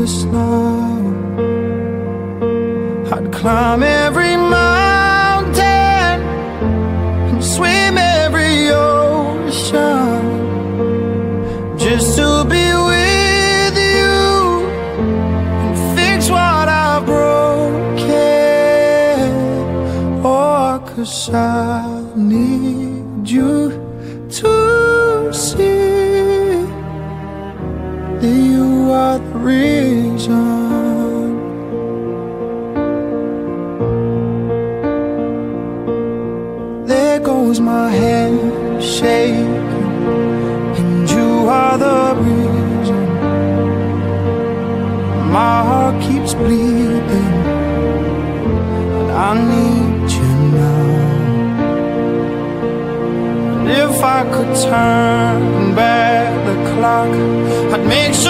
hopeless now I'd climb every mountain And swim every ocean Just to be with you And fix what I've broken. Oh, cause I need you to see reason. There goes my hand shaking And you are the reason. My heart keeps bleeding And I need you now. And if I could turn back the clock I'd make sure